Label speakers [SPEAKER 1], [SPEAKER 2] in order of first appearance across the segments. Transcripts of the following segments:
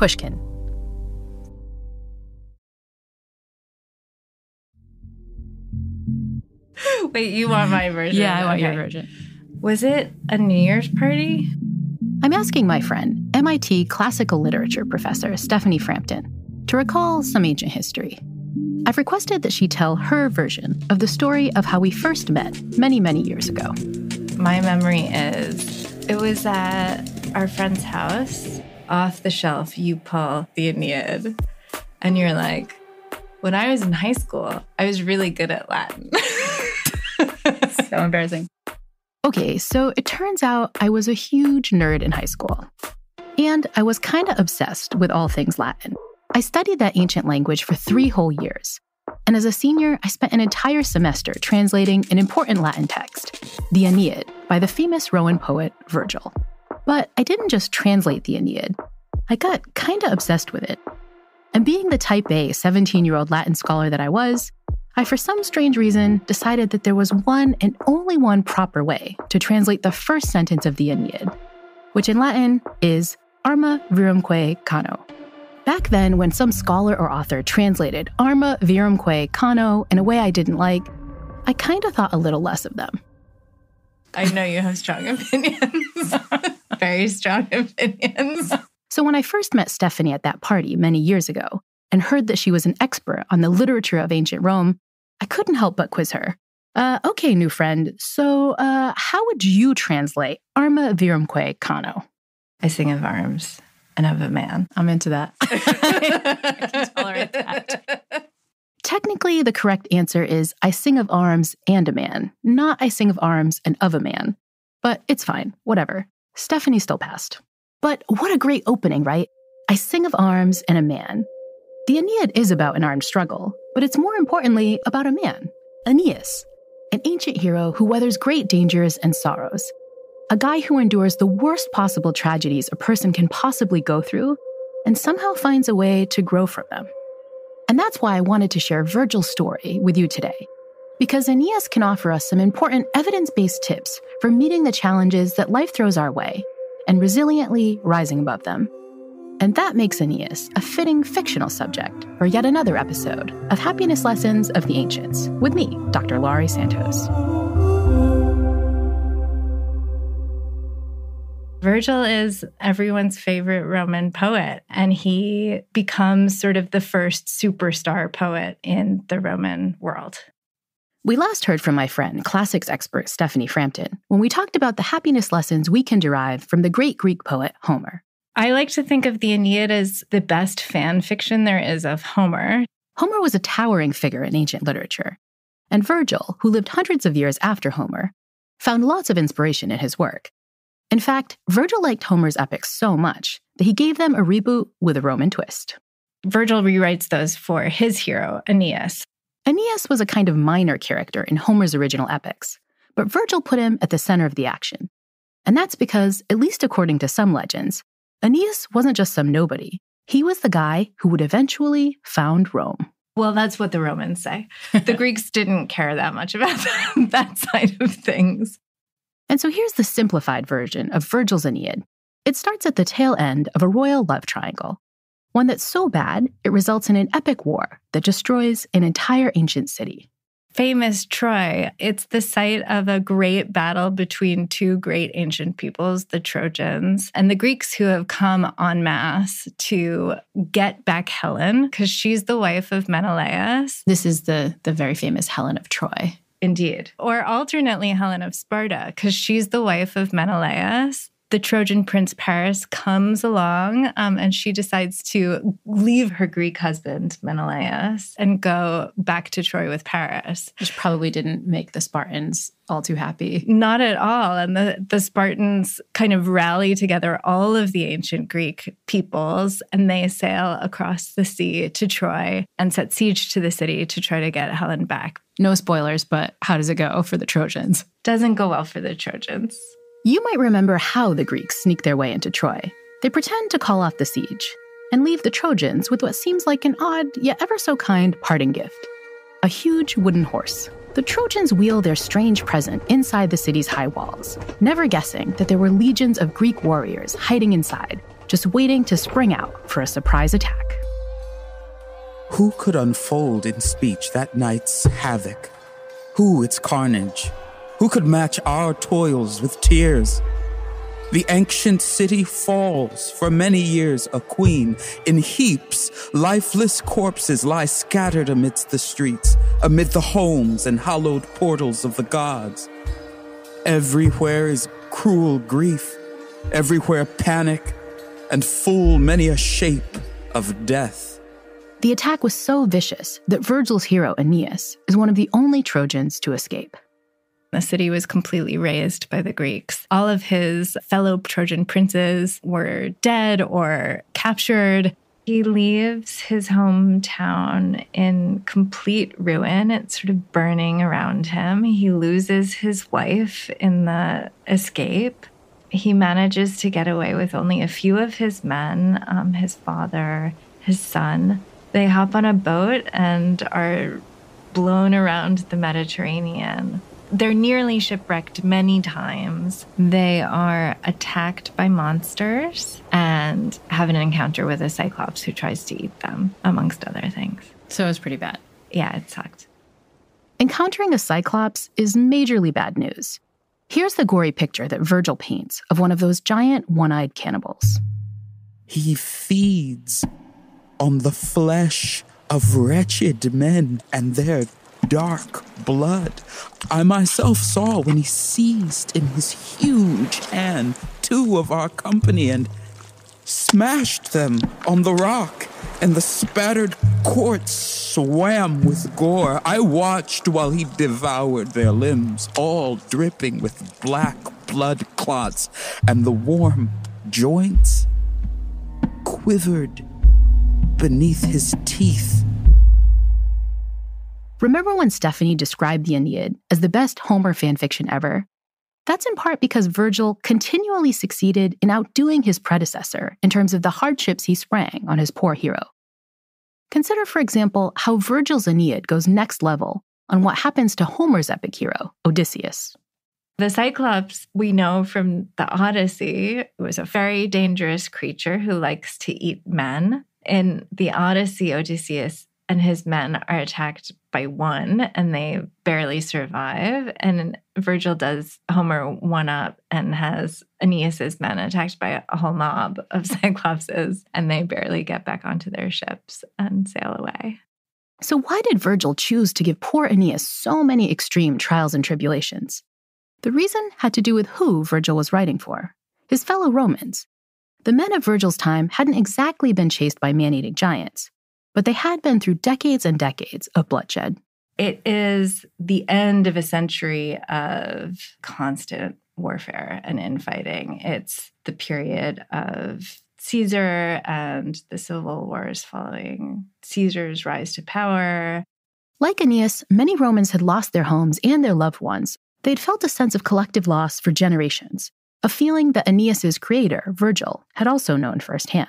[SPEAKER 1] Pushkin.
[SPEAKER 2] Wait, you want my version?
[SPEAKER 1] Yeah, I want your version.
[SPEAKER 2] Was it a New Year's party?
[SPEAKER 1] I'm asking my friend, MIT classical literature professor Stephanie Frampton, to recall some ancient history. I've requested that she tell her version of the story of how we first met many, many years ago.
[SPEAKER 2] My memory is it was at our friend's house. Off the shelf, you pull the Aeneid, and you're like, when I was in high school, I was really good at Latin.
[SPEAKER 1] So embarrassing. Okay, so it turns out I was a huge nerd in high school. And I was kind of obsessed with all things Latin. I studied that ancient language for three whole years. And as a senior, I spent an entire semester translating an important Latin text, the Aeneid, by the famous Roman poet Virgil. But I didn't just translate the Aeneid, I got kind of obsessed with it. And being the type A 17 year old Latin scholar that I was, I, for some strange reason, decided that there was one and only one proper way to translate the first sentence of the Aeneid, which in Latin is arma virumque cano. Back then, when some scholar or author translated arma virumque cano in a way I didn't like, I kind of thought a little less of them.
[SPEAKER 2] I know you have strong opinions, very strong opinions.
[SPEAKER 1] So when I first met Stephanie at that party many years ago and heard that she was an expert on the literature of ancient Rome, I couldn't help but quiz her. Uh, okay, new friend, so uh, how would you translate arma virumque cano?
[SPEAKER 2] I sing of arms and of a man.
[SPEAKER 1] I'm into that. I can tolerate that. Technically, the correct answer is I sing of arms and a man, not I sing of arms and of a man. But it's fine, whatever. Stephanie still passed. But what a great opening, right? I sing of arms and a man. The Aeneid is about an armed struggle, but it's more importantly about a man, Aeneas, an ancient hero who weathers great dangers and sorrows. A guy who endures the worst possible tragedies a person can possibly go through and somehow finds a way to grow from them. And that's why I wanted to share Virgil's story with you today, because Aeneas can offer us some important evidence based tips for meeting the challenges that life throws our way and resiliently rising above them. And that makes Aeneas a fitting fictional subject for yet another episode of Happiness Lessons of the Ancients with me, Dr. Laurie Santos.
[SPEAKER 2] Virgil is everyone's favorite Roman poet, and he becomes sort of the first superstar poet in the Roman world.
[SPEAKER 1] We last heard from my friend, classics expert Stephanie Frampton, when we talked about the happiness lessons we can derive from the great Greek poet Homer.
[SPEAKER 2] I like to think of the Aeneid as the best fan fiction there is of Homer.
[SPEAKER 1] Homer was a towering figure in ancient literature, and Virgil, who lived hundreds of years after Homer, found lots of inspiration in his work. In fact, Virgil liked Homer's epics so much that he gave them a reboot with a Roman twist.
[SPEAKER 2] Virgil rewrites those for his hero, Aeneas.
[SPEAKER 1] Aeneas was a kind of minor character in Homer's original epics, but Virgil put him at the center of the action. And that's because, at least according to some legends, Aeneas wasn't just some nobody. He was the guy who would eventually found Rome.
[SPEAKER 2] Well, that's what the Romans say. The Greeks didn't care that much about that, side of things.
[SPEAKER 1] And so here's the simplified version of Virgil's Aeneid. It starts at the tail end of a royal love triangle, one that's so bad it results in an epic war that destroys an entire ancient city.
[SPEAKER 2] Famous Troy. It's the site of a great battle between two great ancient peoples, the Trojans, and the Greeks who have come en masse to get back Helen because she's the wife of Menelaus.
[SPEAKER 1] This is the, the very famous Helen of Troy.
[SPEAKER 2] Indeed. Or alternately, Helen of Sparta, because she's the wife of Menelaus. The Trojan prince Paris comes along um, and she decides to leave her Greek husband, Menelaus, and go back to Troy with Paris.
[SPEAKER 1] Which probably didn't make the Spartans all too happy.
[SPEAKER 2] Not at all. And the, the Spartans kind of rally together all of the ancient Greek peoples and they sail across the sea to Troy and set siege to the city to try to get Helen back.
[SPEAKER 1] No spoilers, but how does it go for the Trojans?
[SPEAKER 2] Doesn't go well for the Trojans.
[SPEAKER 1] You might remember how the Greeks sneak their way into Troy. They pretend to call off the siege and leave the Trojans with what seems like an odd, yet ever so kind parting gift a huge wooden horse. The Trojans wheel their strange present inside the city's high walls, never guessing that there were legions of Greek warriors hiding inside, just waiting to spring out for a surprise attack.
[SPEAKER 3] Who could unfold in speech that night's havoc? Who its carnage? Who could match our toils with tears? The ancient city falls, for many years a queen. In heaps, lifeless corpses lie scattered amidst the streets, amid the homes and hallowed portals of the gods. Everywhere is cruel grief, everywhere panic, and full many a shape of death.
[SPEAKER 1] The attack was so vicious that Virgil's hero Aeneas is one of the only Trojans to escape.
[SPEAKER 2] The city was completely razed by the Greeks. All of his fellow Trojan princes were dead or captured. He leaves his hometown in complete ruin. It's sort of burning around him. He loses his wife in the escape. He manages to get away with only a few of his men um, his father, his son. They hop on a boat and are blown around the Mediterranean. They're nearly shipwrecked many times. They are attacked by monsters and have an encounter with a cyclops who tries to eat them, amongst other things.
[SPEAKER 1] So it was pretty bad.
[SPEAKER 2] Yeah, it sucked.
[SPEAKER 1] Encountering a cyclops is majorly bad news. Here's the gory picture that Virgil paints of one of those giant one eyed cannibals.
[SPEAKER 3] He feeds on the flesh of wretched men and their dark blood. I myself saw when he seized in his huge hand two of our company and smashed them on the rock, and the spattered courts swam with gore. I watched while he devoured their limbs, all dripping with black blood clots, and the warm joints quivered beneath his teeth.
[SPEAKER 1] Remember when Stephanie described the Aeneid as the best Homer fanfiction ever? That's in part because Virgil continually succeeded in outdoing his predecessor in terms of the hardships he sprang on his poor hero. Consider, for example, how Virgil's Aeneid goes next level on what happens to Homer's epic hero, Odysseus.
[SPEAKER 2] The Cyclops, we know from the Odyssey, was a very dangerous creature who likes to eat men. In the Odyssey, Odysseus and his men are attacked by one and they barely survive. And Virgil does Homer one up and has Aeneas's men attacked by a whole mob of Cyclopses and they barely get back onto their ships and sail away.
[SPEAKER 1] So, why did Virgil choose to give poor Aeneas so many extreme trials and tribulations? The reason had to do with who Virgil was writing for his fellow Romans. The men of Virgil's time hadn't exactly been chased by man eating giants but they had been through decades and decades of bloodshed.
[SPEAKER 2] It is the end of a century of constant warfare and infighting. It's the period of Caesar and the civil wars following Caesar's rise to power.
[SPEAKER 1] Like Aeneas, many Romans had lost their homes and their loved ones. They'd felt a sense of collective loss for generations, a feeling that Aeneas's creator, Virgil, had also known firsthand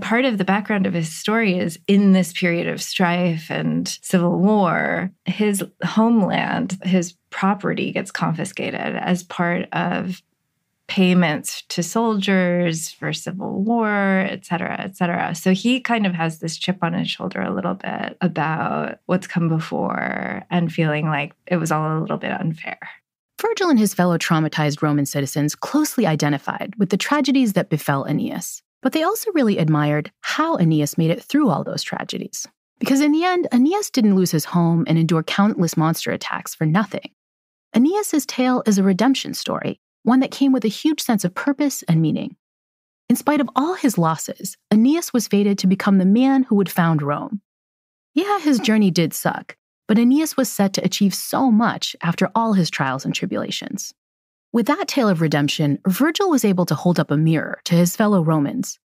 [SPEAKER 2] part of the background of his story is in this period of strife and civil war, his homeland, his property gets confiscated as part of payments to soldiers for civil war, et cetera, et cetera. So he kind of has this chip on his shoulder a little bit about what's come before and feeling like it was all a little bit unfair.
[SPEAKER 1] Virgil and his fellow traumatized Roman citizens closely identified with the tragedies that befell Aeneas. But they also really admired how Aeneas made it through all those tragedies. Because in the end, Aeneas didn't lose his home and endure countless monster attacks for nothing. Aeneas's tale is a redemption story, one that came with a huge sense of purpose and meaning. In spite of all his losses, Aeneas was fated to become the man who would found Rome. Yeah, his journey did suck, but Aeneas was set to achieve so much after all his trials and tribulations. With that tale of redemption, Virgil was able to hold up a mirror to his fellow Romans.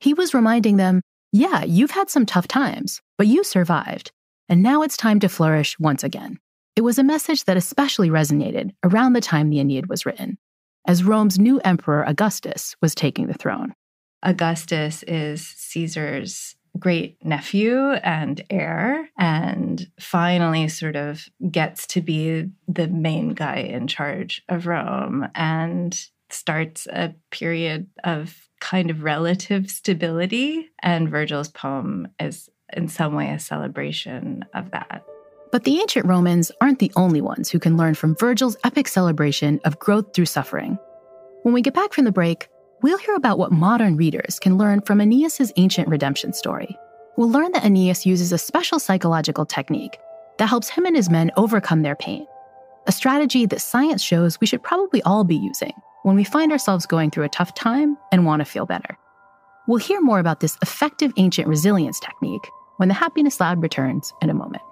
[SPEAKER 1] He was reminding them, yeah, you've had some tough times, but you survived, and now it's time to flourish once again. It was a message that especially resonated around the time the Aeneid was written, as Rome's new emperor Augustus was taking the throne.
[SPEAKER 2] Augustus is Caesar's great nephew and heir, and finally sort of gets to be the main guy in charge of Rome and starts a period of kind of relative stability. And Virgil's poem is in some way a celebration of that.
[SPEAKER 1] But the ancient Romans aren't the only ones who can learn from Virgil's epic celebration of growth through suffering. When we get back from the break, we'll hear about what modern readers can learn from Aeneas's ancient redemption story. We'll learn that Aeneas uses a special psychological technique that helps him and his men overcome their pain, a strategy that science shows we should probably all be using when we find ourselves going through a tough time and want to feel better. We'll hear more about this effective ancient resilience technique when the Happiness Lab returns in a moment.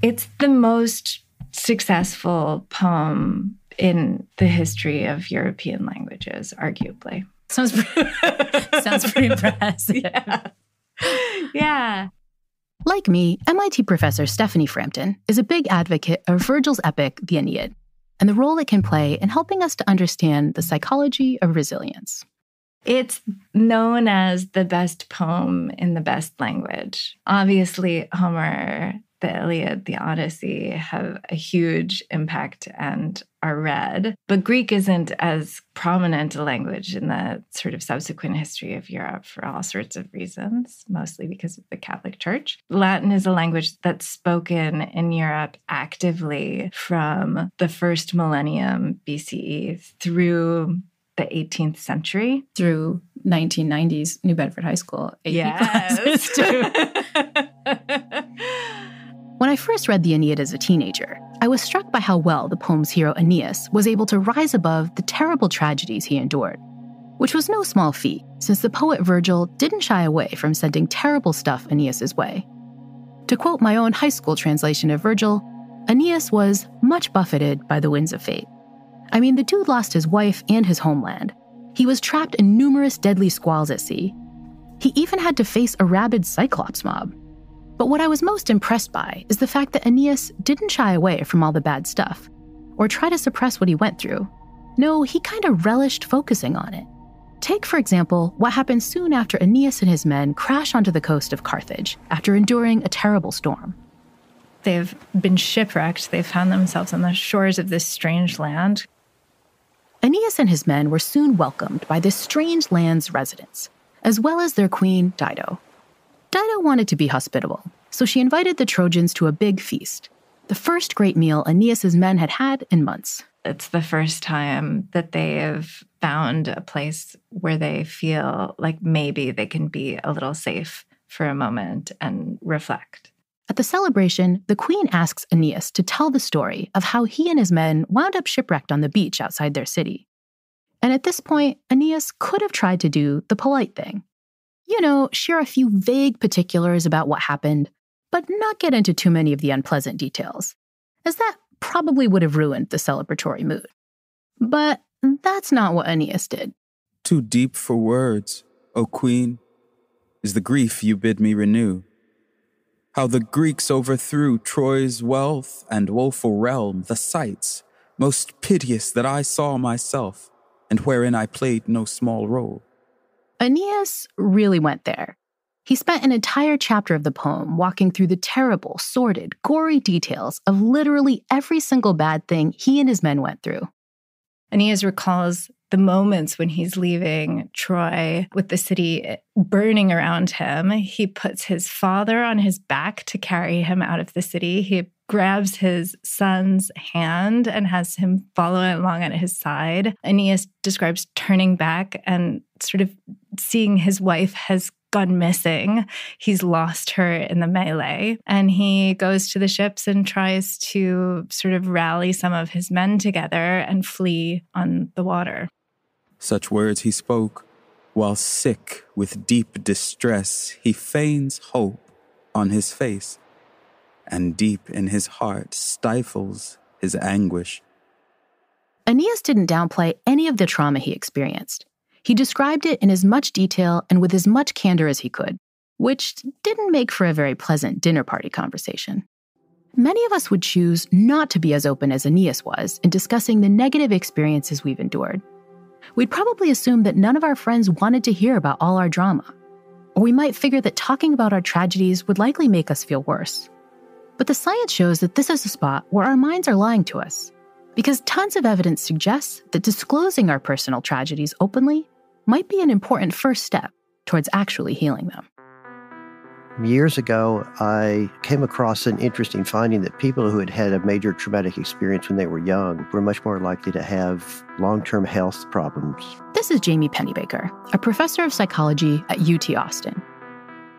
[SPEAKER 2] It's the most successful poem in the mm-hmm. history of European languages, arguably.
[SPEAKER 1] Sounds pretty, sounds pretty impressive.
[SPEAKER 2] Yeah. yeah.
[SPEAKER 1] Like me, MIT professor Stephanie Frampton is a big advocate of Virgil's epic, The Aeneid, and the role it can play in helping us to understand the psychology of resilience.
[SPEAKER 2] It's known as the best poem in the best language. Obviously, Homer the Iliad, the Odyssey have a huge impact and are read. But Greek isn't as prominent a language in the sort of subsequent history of Europe for all sorts of reasons, mostly because of the Catholic Church. Latin is a language that's spoken in Europe actively from the first millennium BCE through the 18th century.
[SPEAKER 1] Through 1990s New Bedford High School.
[SPEAKER 2] Yes.
[SPEAKER 1] When I first read the Aeneid as a teenager, I was struck by how well the poem's hero Aeneas was able to rise above the terrible tragedies he endured, which was no small feat, since the poet Virgil didn't shy away from sending terrible stuff Aeneas's way. To quote my own high school translation of Virgil, Aeneas was much buffeted by the winds of fate. I mean, the dude lost his wife and his homeland. He was trapped in numerous deadly squalls at sea. He even had to face a rabid Cyclops mob, but what I was most impressed by is the fact that Aeneas didn't shy away from all the bad stuff or try to suppress what he went through. No, he kind of relished focusing on it. Take, for example, what happens soon after Aeneas and his men crash onto the coast of Carthage after enduring a terrible storm.
[SPEAKER 2] They've been shipwrecked, they've found themselves on the shores of this strange land.
[SPEAKER 1] Aeneas and his men were soon welcomed by this strange land's residents, as well as their queen, Dido, Dido wanted to be hospitable, so she invited the Trojans to a big feast, the first great meal Aeneas's men had had in months.
[SPEAKER 2] It's the first time that they have found a place where they feel like maybe they can be a little safe for a moment and reflect.
[SPEAKER 1] At the celebration, the queen asks Aeneas to tell the story of how he and his men wound up shipwrecked on the beach outside their city. And at this point, Aeneas could have tried to do the polite thing you know, share a few vague particulars about what happened, but not get into too many of the unpleasant details, as that probably would have ruined the celebratory mood. But that's not what Aeneas did.
[SPEAKER 3] Too deep for words, O Queen, is the grief you bid me renew. How the Greeks overthrew Troy's wealth and woeful realm, the sights most piteous that I saw myself, and wherein I played no small role.
[SPEAKER 1] Aeneas really went there. He spent an entire chapter of the poem walking through the terrible, sordid, gory details of literally every single bad thing he and his men went through.
[SPEAKER 2] Aeneas recalls the moments when he's leaving Troy with the city burning around him. He puts his father on his back to carry him out of the city. He grabs his son's hand and has him follow along at his side. Aeneas describes turning back and sort of seeing his wife has gone missing. He's lost her in the melee. And he goes to the ships and tries to sort of rally some of his men together and flee on the water.
[SPEAKER 3] Such words he spoke, while sick with deep distress, he feigns hope on his face and deep in his heart stifles his anguish.
[SPEAKER 1] Aeneas didn't downplay any of the trauma he experienced. He described it in as much detail and with as much candor as he could, which didn't make for a very pleasant dinner party conversation. Many of us would choose not to be as open as Aeneas was in discussing the negative experiences we've endured. We'd probably assume that none of our friends wanted to hear about all our drama. Or we might figure that talking about our tragedies would likely make us feel worse. But the science shows that this is a spot where our minds are lying to us. Because tons of evidence suggests that disclosing our personal tragedies openly might be an important first step towards actually healing them.
[SPEAKER 4] Years ago, I came across an interesting finding that people who had had a major traumatic experience when they were young were much more likely to have long term health problems.
[SPEAKER 1] This is Jamie Pennebaker, a professor of psychology at UT Austin.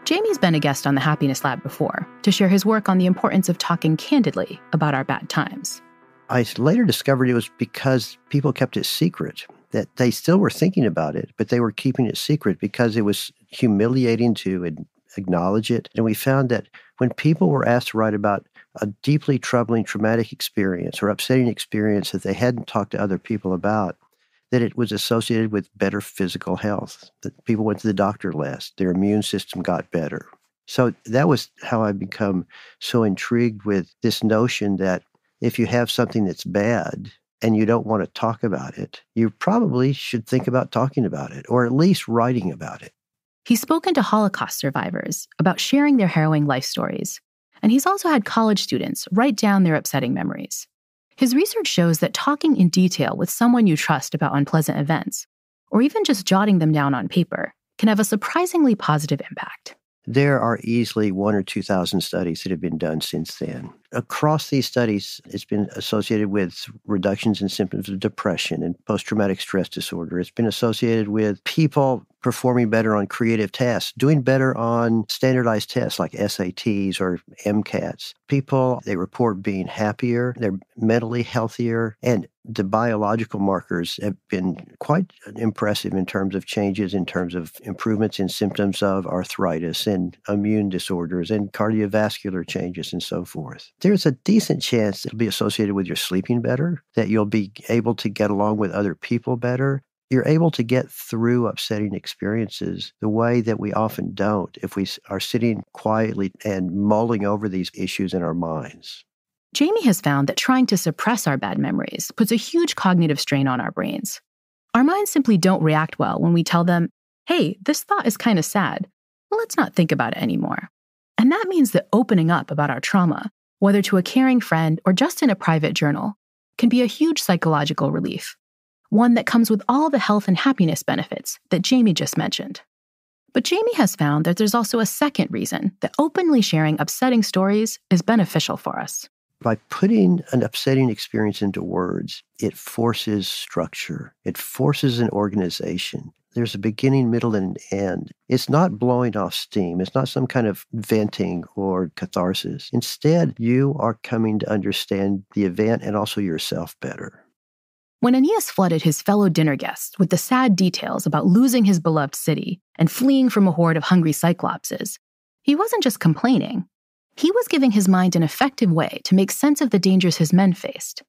[SPEAKER 1] Jamie's been a guest on the Happiness Lab before to share his work on the importance of talking candidly about our bad times.
[SPEAKER 4] I later discovered it was because people kept it secret, that they still were thinking about it, but they were keeping it secret because it was humiliating to acknowledge it. And we found that when people were asked to write about a deeply troubling traumatic experience or upsetting experience that they hadn't talked to other people about, that it was associated with better physical health, that people went to the doctor less, their immune system got better. So that was how I become so intrigued with this notion that if you have something that's bad and you don't want to talk about it, you probably should think about talking about it or at least writing about it.
[SPEAKER 1] He's spoken to Holocaust survivors about sharing their harrowing life stories, and he's also had college students write down their upsetting memories. His research shows that talking in detail with someone you trust about unpleasant events, or even just jotting them down on paper, can have a surprisingly positive impact.
[SPEAKER 4] There are easily one or 2,000 studies that have been done since then. Across these studies, it's been associated with reductions in symptoms of depression and post traumatic stress disorder. It's been associated with people performing better on creative tasks, doing better on standardized tests like SATs or MCATs. People, they report being happier, they're mentally healthier, and the biological markers have been quite impressive in terms of changes, in terms of improvements in symptoms of arthritis and immune disorders and cardiovascular changes and so forth. There's a decent chance it'll be associated with your sleeping better, that you'll be able to get along with other people better, you're able to get through upsetting experiences the way that we often don't if we are sitting quietly and mulling over these issues in our minds.
[SPEAKER 1] Jamie has found that trying to suppress our bad memories puts a huge cognitive strain on our brains. Our minds simply don't react well when we tell them, hey, this thought is kind of sad. Well, let's not think about it anymore. And that means that opening up about our trauma, whether to a caring friend or just in a private journal, can be a huge psychological relief one that comes with all the health and happiness benefits that Jamie just mentioned. But Jamie has found that there's also a second reason that openly sharing upsetting stories is beneficial for us.
[SPEAKER 4] By putting an upsetting experience into words, it forces structure, it forces an organization. There's a beginning, middle, and end. It's not blowing off steam. It's not some kind of venting or catharsis. Instead, you are coming to understand the event and also yourself better.
[SPEAKER 1] When Aeneas flooded his fellow dinner guests with the sad details about losing his beloved city and fleeing from a horde of hungry cyclopses, he wasn't just complaining. He was giving his mind an effective way to make sense of the dangers his men faced.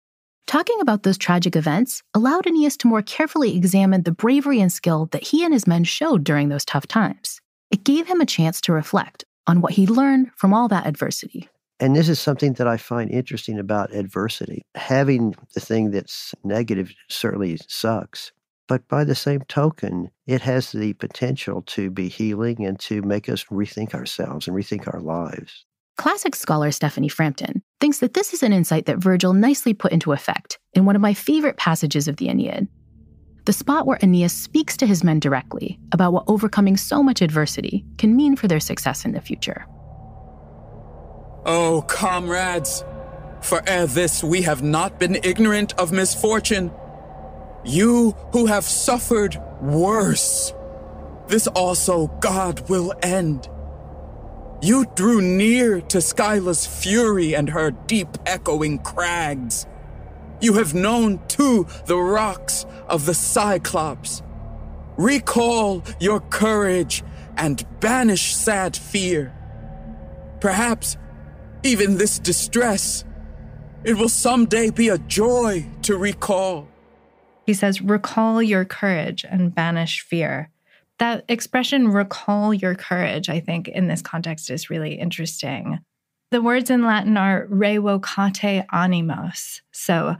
[SPEAKER 1] Talking about those tragic events allowed Aeneas to more carefully examine the bravery and skill that he and his men showed during those tough times. It gave him a chance to reflect on what he learned from all that adversity.
[SPEAKER 4] And this is something that I find interesting about adversity. Having the thing that's negative certainly sucks. But by the same token, it has the potential to be healing and to make us rethink ourselves and rethink our lives.
[SPEAKER 1] Classic scholar Stephanie Frampton thinks that this is an insight that Virgil nicely put into effect in one of my favorite passages of the Aeneid. The spot where Aeneas speaks to his men directly about what overcoming so much adversity can mean for their success in the future.
[SPEAKER 3] Oh, comrades, for ere this we have not been ignorant of misfortune. You who have suffered worse, this also God will end. You drew near to Scylla's fury and her deep echoing crags. You have known too the rocks of the Cyclops. Recall your courage and banish sad fear. Perhaps even this distress, it will someday be a joy to recall.
[SPEAKER 2] He says, recall your courage and banish fear. That expression, recall your courage, I think in this context is really interesting. The words in Latin are revocate animos. So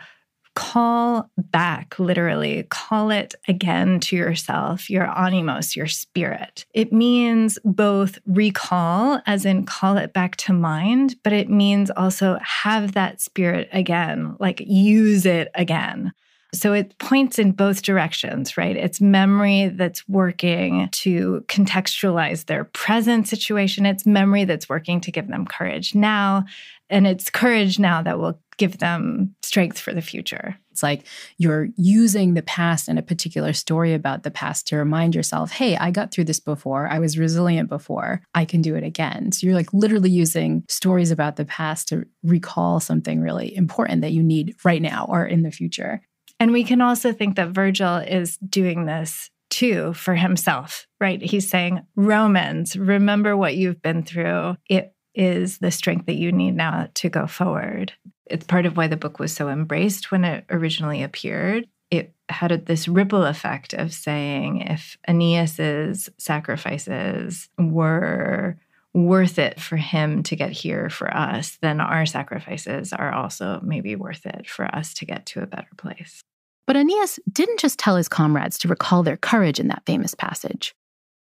[SPEAKER 2] call back, literally, call it again to yourself, your animos, your spirit. It means both recall, as in call it back to mind, but it means also have that spirit again, like use it again. So it points in both directions, right? It's memory that's working to contextualize their present situation. It's memory that's working to give them courage now. And it's courage now that will give them strength for the future.
[SPEAKER 1] It's like you're using the past and a particular story about the past to remind yourself, hey, I got through this before. I was resilient before. I can do it again. So you're like literally using stories about the past to recall something really important that you need right now or in the future.
[SPEAKER 2] And we can also think that Virgil is doing this too for himself, right? He's saying, Romans, remember what you've been through. It is the strength that you need now to go forward. It's part of why the book was so embraced when it originally appeared. It had this ripple effect of saying if Aeneas's sacrifices were worth it for him to get here for us, then our sacrifices are also maybe worth it for us to get to a better place.
[SPEAKER 1] But Aeneas didn't just tell his comrades to recall their courage in that famous passage.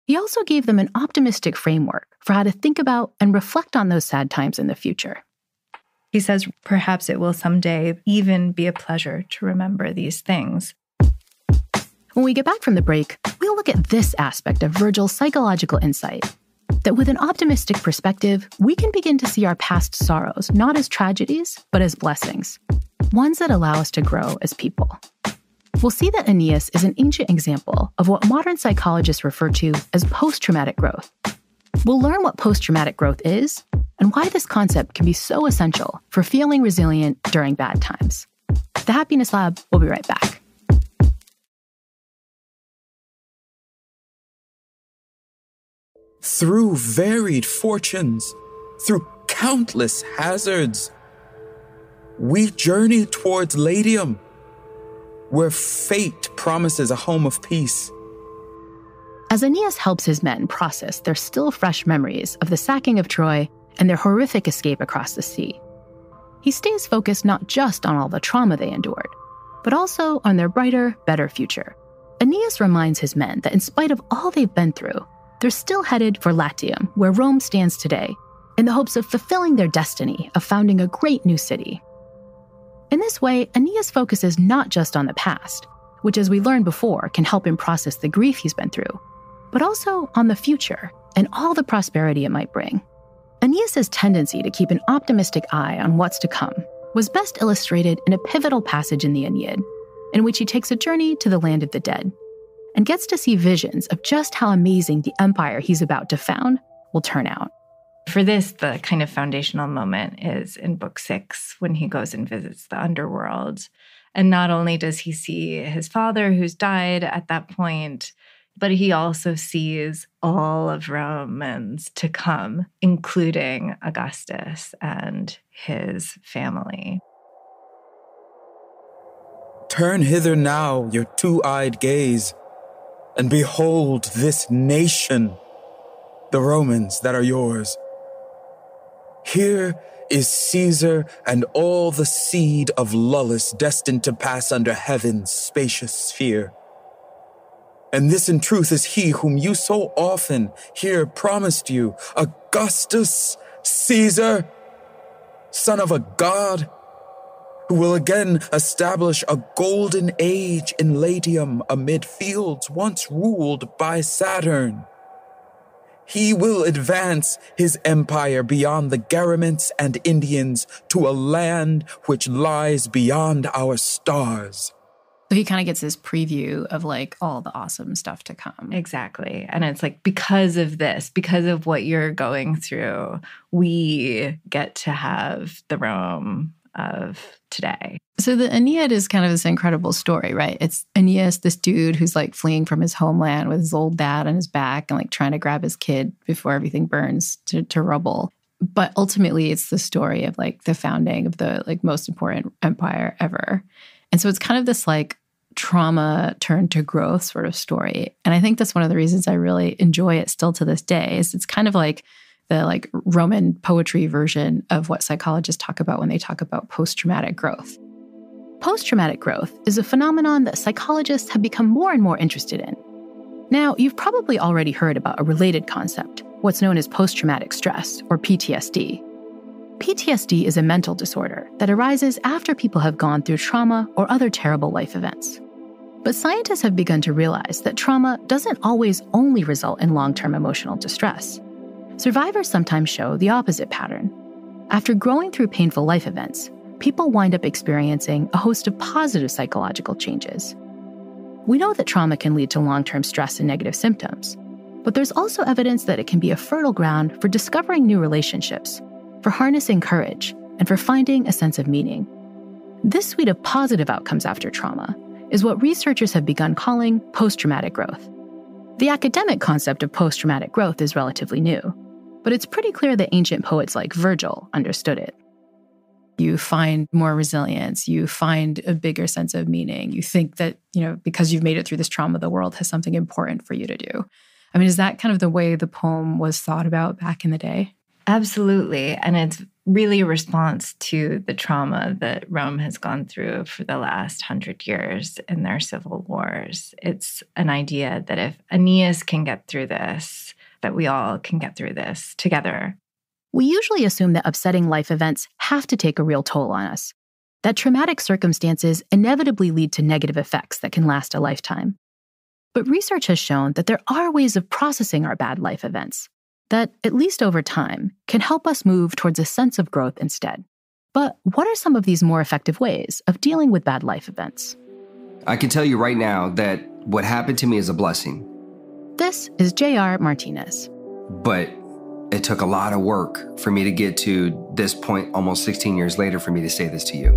[SPEAKER 1] He also gave them an optimistic framework for how to think about and reflect on those sad times in the future.
[SPEAKER 2] He says, perhaps it will someday even be a pleasure to remember these things.
[SPEAKER 1] When we get back from the break, we'll look at this aspect of Virgil's psychological insight that with an optimistic perspective, we can begin to see our past sorrows not as tragedies, but as blessings, ones that allow us to grow as people. We'll see that Aeneas is an ancient example of what modern psychologists refer to as post traumatic growth. We'll learn what post traumatic growth is and why this concept can be so essential for feeling resilient during bad times. The Happiness Lab will be right back.
[SPEAKER 3] Through varied fortunes, through countless hazards. We journey towards Latium, where fate promises a home of peace.
[SPEAKER 1] As Aeneas helps his men process their still fresh memories of the sacking of Troy and their horrific escape across the sea, he stays focused not just on all the trauma they endured, but also on their brighter, better future. Aeneas reminds his men that in spite of all they've been through, they're still headed for Latium, where Rome stands today, in the hopes of fulfilling their destiny of founding a great new city. In this way, Aeneas focuses not just on the past, which, as we learned before, can help him process the grief he's been through, but also on the future and all the prosperity it might bring. Aeneas's tendency to keep an optimistic eye on what's to come was best illustrated in a pivotal passage in the Aeneid, in which he takes a journey to the land of the dead and gets to see visions of just how amazing the empire he's about to found will turn out.
[SPEAKER 2] For this, the kind of foundational moment is in book six when he goes and visits the underworld. And not only does he see his father, who's died at that point, but he also sees all of Romans to come, including Augustus and his family.
[SPEAKER 3] Turn hither now your two eyed gaze and behold this nation, the Romans that are yours. Here is Caesar and all the seed of Iulus destined to pass under heaven's spacious sphere. And this in truth is he whom you so often here promised you, Augustus Caesar, son of a god who will again establish a golden age in Latium amid fields once ruled by Saturn. He will advance his empire beyond the Garamantes and Indians to a land which lies beyond our stars.
[SPEAKER 1] So he kind of gets this preview of like all the awesome stuff to come.
[SPEAKER 2] Exactly. And it's like, because of this, because of what you're going through, we get to have the Rome of today.
[SPEAKER 1] So the Aeneid is kind of this incredible story, right? It's Aeneas, this dude who's like fleeing from his homeland with his old dad on his back and like trying to grab his kid before everything burns to, to rubble. But ultimately it's the story of like the founding of the like most important empire ever. And so it's kind of this like trauma turned to growth sort of story. And I think that's one of the reasons I really enjoy it still to this day is it's kind of like the like Roman poetry version of what psychologists talk about when they talk about post traumatic growth. Post traumatic growth is a phenomenon that psychologists have become more and more interested in. Now, you've probably already heard about a related concept, what's known as post traumatic stress, or PTSD. PTSD is a mental disorder that arises after people have gone through trauma or other terrible life events. But scientists have begun to realize that trauma doesn't always only result in long term emotional distress. Survivors sometimes show the opposite pattern. After growing through painful life events, people wind up experiencing a host of positive psychological changes. We know that trauma can lead to long term stress and negative symptoms, but there's also evidence that it can be a fertile ground for discovering new relationships, for harnessing courage, and for finding a sense of meaning. This suite of positive outcomes after trauma is what researchers have begun calling post traumatic growth. The academic concept of post traumatic growth is relatively new, but it's pretty clear that ancient poets like Virgil understood it. You find more resilience you find a bigger sense of meaning. You think that you know because you've made it through this trauma the world has something important for you to do. I mean is that kind of the way the poem was thought about back in the day?
[SPEAKER 2] Absolutely. And it's really a response to the trauma that rome has gone through for the last hundred years in their civil wars. It's an idea that if aeneas can get through this that we all can get through this together
[SPEAKER 1] we usually assume that upsetting life events have to take a real toll on us, that traumatic circumstances inevitably lead to negative effects that can last a lifetime. But research has shown that there are ways of processing our bad life events that, at least over time, can help us move towards a sense of growth instead. But what are some of these more effective ways of dealing with bad life events?
[SPEAKER 5] I can tell you right now that what happened to me is a blessing.
[SPEAKER 1] This is J.R. Martinez.
[SPEAKER 5] But it took a lot of work for me to get to this point almost 16 years later for me to say this to you.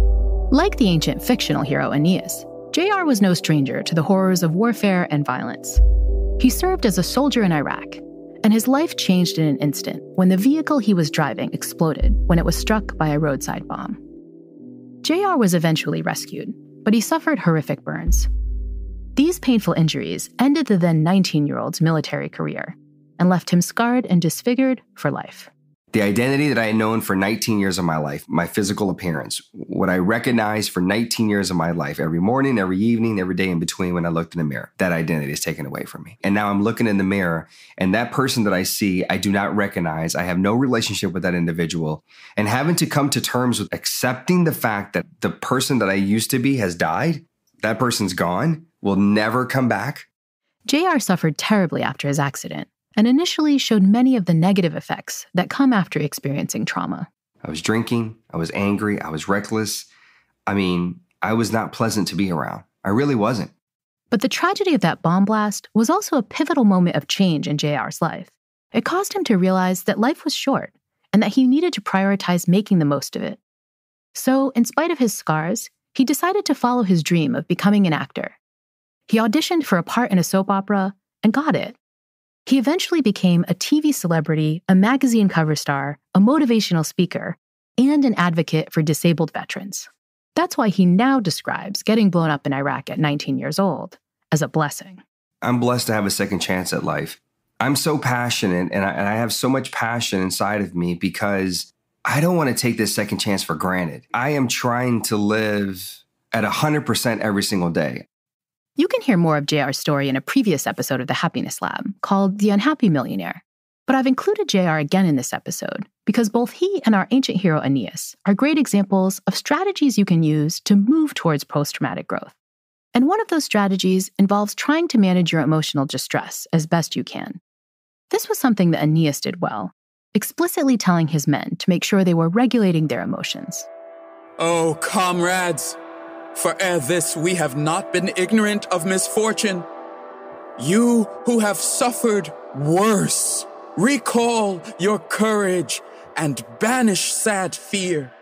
[SPEAKER 1] Like the ancient fictional hero Aeneas, JR was no stranger to the horrors of warfare and violence. He served as a soldier in Iraq, and his life changed in an instant when the vehicle he was driving exploded when it was struck by a roadside bomb. JR was eventually rescued, but he suffered horrific burns. These painful injuries ended the then 19 year old's military career and left him scarred and disfigured for life.
[SPEAKER 5] The identity that I had known for 19 years of my life, my physical appearance, what I recognized for 19 years of my life, every morning, every evening, every day in between when I looked in the mirror, that identity is taken away from me. And now I'm looking in the mirror, and that person that I see, I do not recognize. I have no relationship with that individual. And having to come to terms with accepting the fact that the person that I used to be has died, that person's gone, will never come back.
[SPEAKER 1] JR suffered terribly after his accident and initially showed many of the negative effects that come after experiencing trauma.
[SPEAKER 5] I was drinking, I was angry, I was reckless. I mean, I was not pleasant to be around. I really wasn't.
[SPEAKER 1] But the tragedy of that bomb blast was also a pivotal moment of change in JR's life. It caused him to realize that life was short and that he needed to prioritize making the most of it. So, in spite of his scars, he decided to follow his dream of becoming an actor. He auditioned for a part in a soap opera and got it. He eventually became a TV celebrity, a magazine cover star, a motivational speaker, and an advocate for disabled veterans. That's why he now describes getting blown up in Iraq at 19 years old as a blessing.
[SPEAKER 5] I'm blessed to have a second chance at life. I'm so passionate and I, and I have so much passion inside of me because I don't want to take this second chance for granted. I am trying to live at 100% every single day.
[SPEAKER 1] You can hear more of JR's story in a previous episode of the Happiness Lab called The Unhappy Millionaire. But I've included JR again in this episode because both he and our ancient hero Aeneas are great examples of strategies you can use to move towards post traumatic growth. And one of those strategies involves trying to manage your emotional distress as best you can. This was something that Aeneas did well, explicitly telling his men to make sure they were regulating their emotions.
[SPEAKER 3] Oh, comrades, for ere this we have not been ignorant of misfortune. You who have suffered worse, recall your courage and banish sad fear.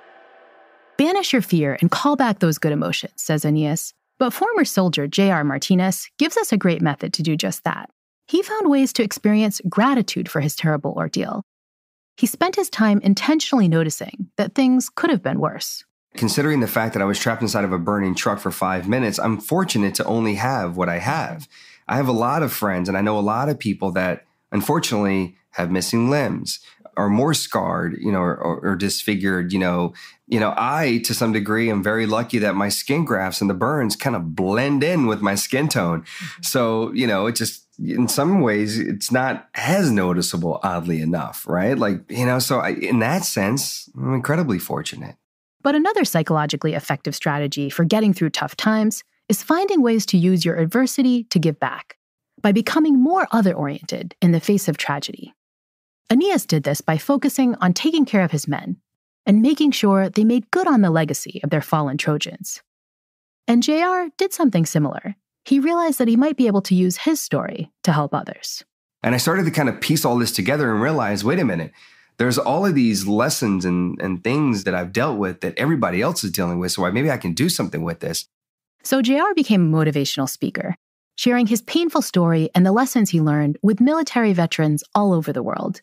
[SPEAKER 1] Banish your fear and call back those good emotions, says Aeneas. But former soldier J.R. Martinez gives us a great method to do just that. He found ways to experience gratitude for his terrible ordeal. He spent his time intentionally noticing that things could have been worse.
[SPEAKER 5] Considering the fact that I was trapped inside of a burning truck for five minutes, I'm fortunate to only have what I have. I have a lot of friends, and I know a lot of people that unfortunately have missing limbs, are more scarred, you know, or, or, or disfigured, you know, you know, I to some degree am very lucky that my skin grafts and the burns kind of blend in with my skin tone. Mm-hmm. So, you know, it just in some ways it's not as noticeable oddly enough, right? Like, you know, so I, in that sense, I'm incredibly fortunate.
[SPEAKER 1] But another psychologically effective strategy for getting through tough times is finding ways to use your adversity to give back by becoming more other oriented in the face of tragedy. Aeneas did this by focusing on taking care of his men and making sure they made good on the legacy of their fallen Trojans. And JR did something similar. He realized that he might be able to use his story to help others.
[SPEAKER 5] And I started to kind of piece all this together and realize wait a minute, there's all of these lessons and, and things that I've dealt with that everybody else is dealing with. So I, maybe I can do something with this.
[SPEAKER 1] So JR became a motivational speaker, sharing his painful story and the lessons he learned with military veterans all over the world.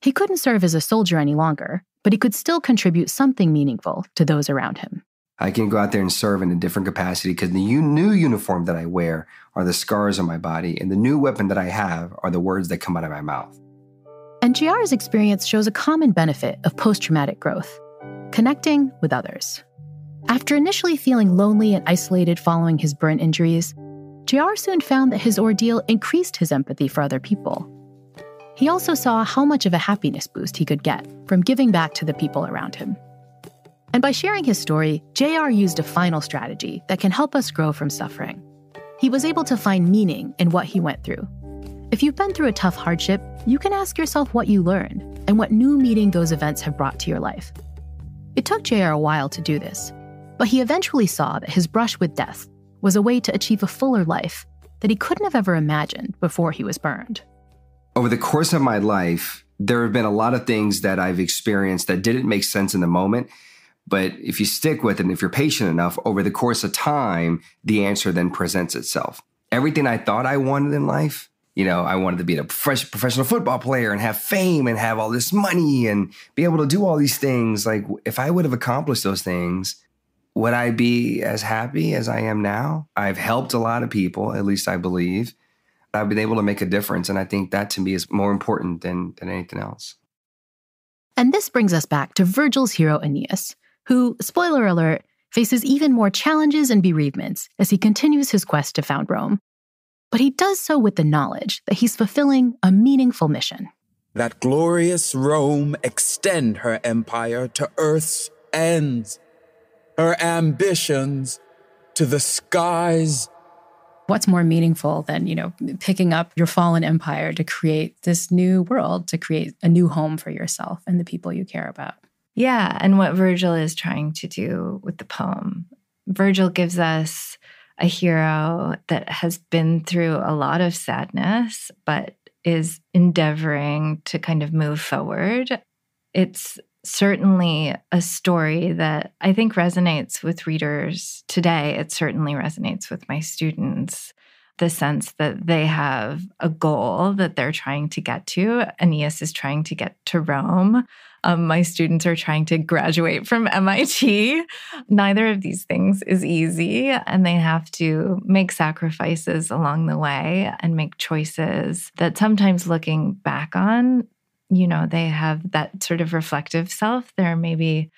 [SPEAKER 1] He couldn't serve as a soldier any longer, but he could still contribute something meaningful to those around him.
[SPEAKER 5] I can go out there and serve in a different capacity because the new uniform that I wear are the scars on my body, and the new weapon that I have are the words that come out of my mouth.
[SPEAKER 1] And JR's experience shows a common benefit of post traumatic growth connecting with others. After initially feeling lonely and isolated following his burn injuries, JR soon found that his ordeal increased his empathy for other people. He also saw how much of a happiness boost he could get from giving back to the people around him. And by sharing his story, JR used a final strategy that can help us grow from suffering. He was able to find meaning in what he went through. If you've been through a tough hardship, you can ask yourself what you learned and what new meaning those events have brought to your life. It took JR a while to do this, but he eventually saw that his brush with death was a way to achieve a fuller life that he couldn't have ever imagined before he was burned
[SPEAKER 5] over the course of my life, there have been a lot of things that I've experienced that didn't make sense in the moment. But if you stick with it and if you're patient enough over the course of time, the answer then presents itself. Everything I thought I wanted in life, you know, I wanted to be a professional football player and have fame and have all this money and be able to do all these things. Like, if I would have accomplished those things, would I be as happy as I am now? I've helped a lot of people, at least I believe. I've been able to make a difference. And I think that to me is more important than, than anything else.
[SPEAKER 1] And this brings us back to Virgil's hero Aeneas, who, spoiler alert, faces even more challenges and bereavements as he continues his quest to found Rome. But he does so with the knowledge that he's fulfilling a meaningful mission.
[SPEAKER 3] That glorious Rome extend her empire to earth's ends, her ambitions to the skies
[SPEAKER 1] what's more meaningful than, you know, picking up your fallen empire to create this new world, to create a new home for yourself and the people you care about?
[SPEAKER 2] Yeah. And what Virgil is trying to do with the poem. Virgil gives us a hero that has been through a lot of sadness, but is endeavoring to kind of move forward. It's certainly a story that I think resonates with readers today. It certainly resonates with my students. The sense that they have a goal that they're trying to get to. Aeneas is trying to get to Rome. Um, my students are trying to graduate from MIT. Neither of these things is easy, and they have to make sacrifices along the way and make choices that sometimes looking back on you know, they have that sort of reflective self. They're maybe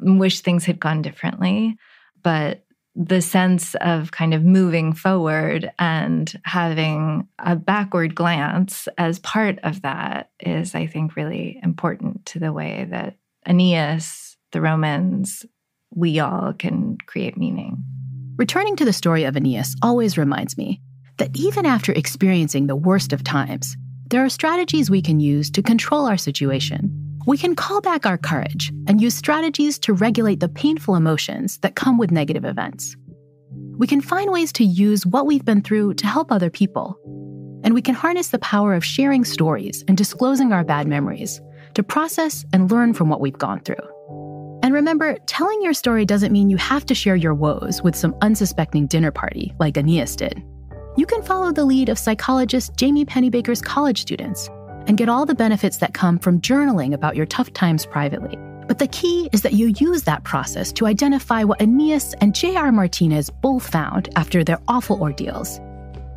[SPEAKER 2] wish things had gone differently, but the sense of kind of moving forward and having a backward glance as part of that is, I think, really important to the way that Aeneas, the Romans, we all can create meaning.
[SPEAKER 1] Returning to the story of Aeneas always reminds me that even after experiencing the worst of times, there are strategies we can use to control our situation. We can call back our courage and use strategies to regulate the painful emotions that come with negative events. We can find ways to use what we've been through to help other people. And we can harness the power of sharing stories and disclosing our bad memories to process and learn from what we've gone through. And remember, telling your story doesn't mean you have to share your woes with some unsuspecting dinner party like Aeneas did you can follow the lead of psychologist Jamie Pennebaker's college students and get all the benefits that come from journaling about your tough times privately. But the key is that you use that process to identify what Aeneas and J.R. Martinez both found after their awful ordeals.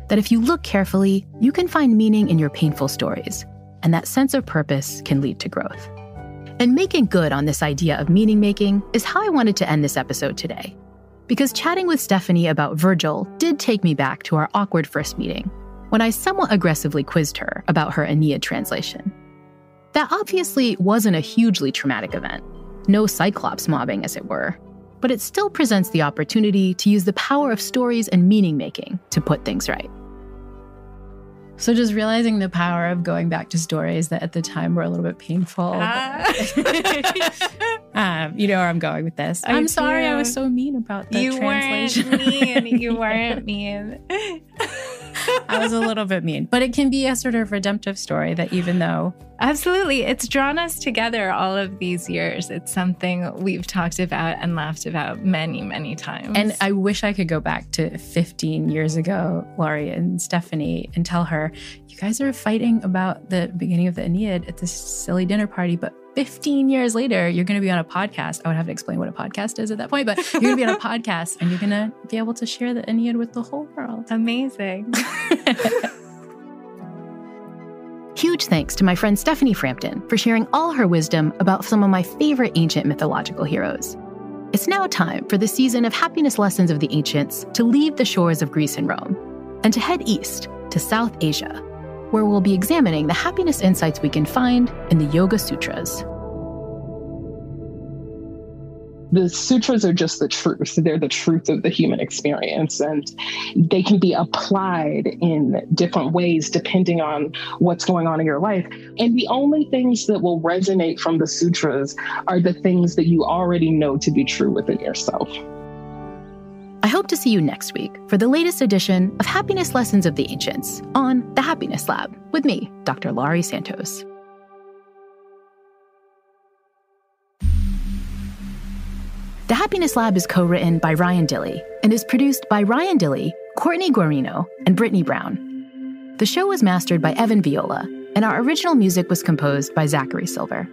[SPEAKER 1] That if you look carefully, you can find meaning in your painful stories, and that sense of purpose can lead to growth. And making good on this idea of meaning making is how I wanted to end this episode today. Because chatting with Stephanie about Virgil did take me back to our awkward first meeting when I somewhat aggressively quizzed her about her Aeneid translation. That obviously wasn't a hugely traumatic event, no Cyclops mobbing, as it were, but it still presents the opportunity to use the power of stories and meaning making to put things right.
[SPEAKER 2] So just realizing the power of going back to stories that at the time were a little bit painful.
[SPEAKER 1] Ah.
[SPEAKER 2] um, you know where I'm going with this.
[SPEAKER 1] I am sorry I was so mean about the
[SPEAKER 2] you
[SPEAKER 1] translation.
[SPEAKER 2] weren't mean. You weren't mean. I was a little bit mean, but it can be a sort of redemptive story that even though
[SPEAKER 6] Absolutely. It's drawn us together all of these years. It's something we've talked about and laughed about many, many times.
[SPEAKER 2] And I wish I could go back to 15 years ago, Laurie and Stephanie, and tell her, you guys are fighting about the beginning of the Aeneid at this silly dinner party, but 15 years later, you're going to be on a podcast. I would have to explain what a podcast is at that point, but you're going to be on a podcast and you're going to be able to share the Aeneid with the whole world.
[SPEAKER 6] Amazing.
[SPEAKER 1] Huge thanks to my friend Stephanie Frampton for sharing all her wisdom about some of my favorite ancient mythological heroes. It's now time for the season of happiness lessons of the ancients to leave the shores of Greece and Rome and to head east to South Asia, where we'll be examining the happiness insights we can find in the Yoga Sutras.
[SPEAKER 7] the sutras are just the truth. They're the truth of the human experience, and they can be applied in different ways depending on what's going on in your life. And the only things that will resonate from the sutras are the things that you already know to be true within yourself.
[SPEAKER 1] I hope to see you next week for the latest edition of Happiness Lessons of the Ancients on The Happiness Lab with me, Dr. Laurie Santos. The Happiness Lab is co written by Ryan Dilley and is produced by Ryan Dilley, Courtney Guarino, and Brittany Brown. The show was mastered by Evan Viola, and our original music was composed by Zachary Silver.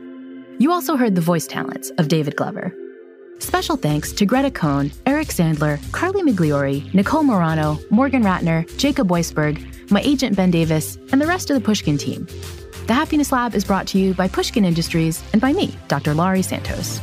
[SPEAKER 1] You also heard the voice talents of David Glover. Special thanks to Greta Cohn, Eric Sandler, Carly Migliori, Nicole Morano, Morgan Ratner, Jacob Weisberg, my agent Ben Davis, and the rest of the Pushkin team. The Happiness Lab is brought to you by Pushkin Industries and by me, Dr. Laurie Santos.